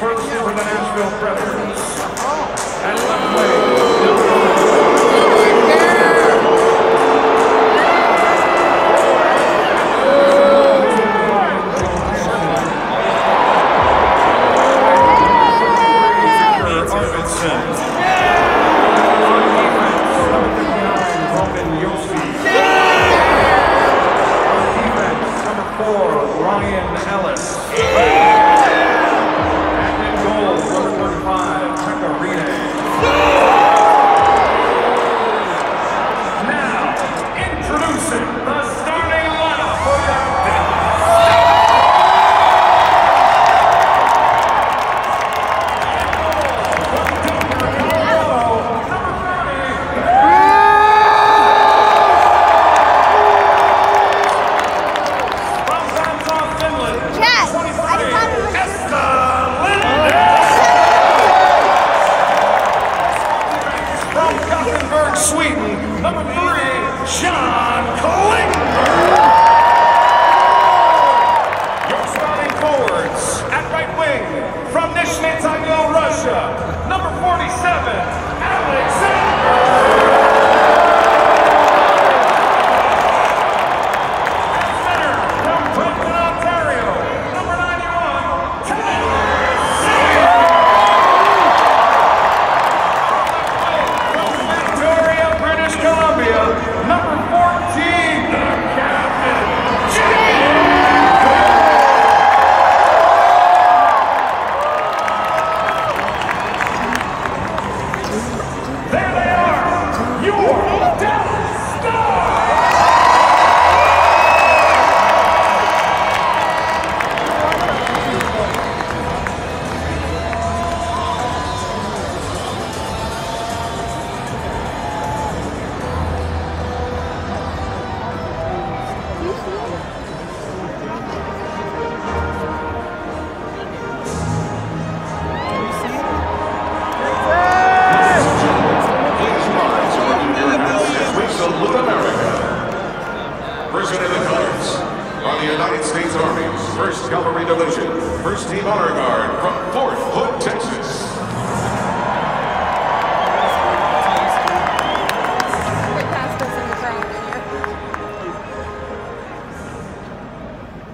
first for the Nashville Predators. And left wing, Arvidsson. representative colors are the United States Army's 1st Cavalry Division, 1st Team Honor Guard from Fort Hood, Texas.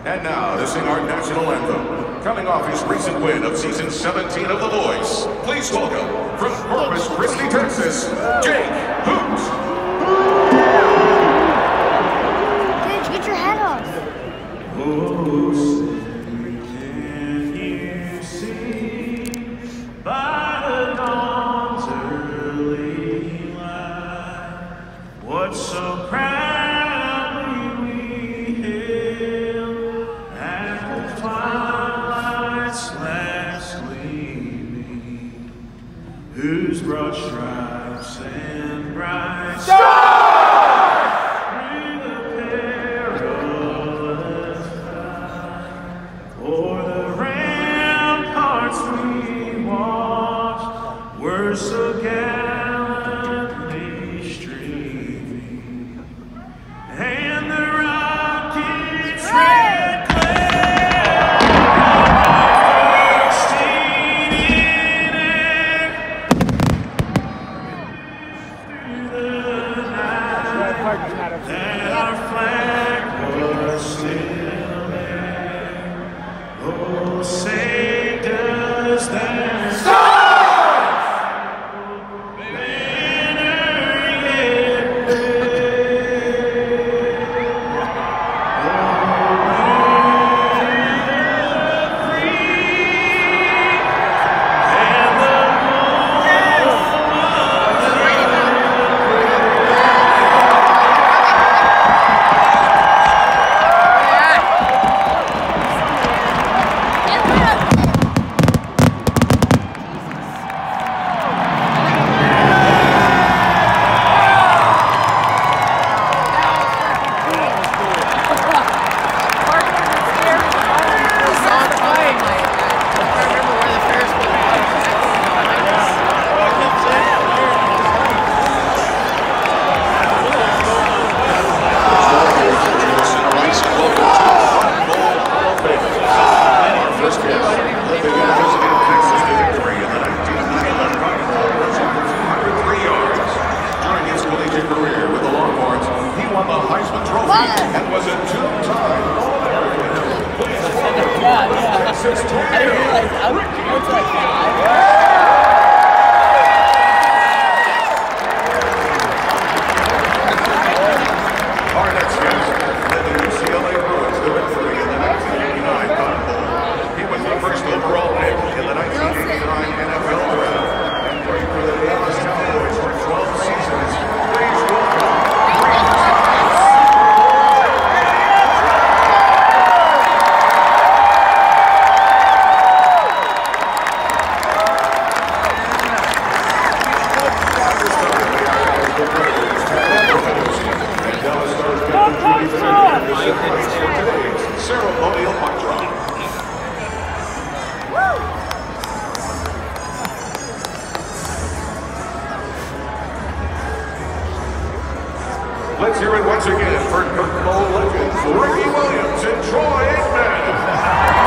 And now, to sing our national anthem, coming off his recent win of season 17 of The Voice, please welcome, from Corpus Christi, Texas, Jake Hoot. person. I didn't realize, I was like five. Let's hear it once again for legends Ricky Williams and Troy Aikman.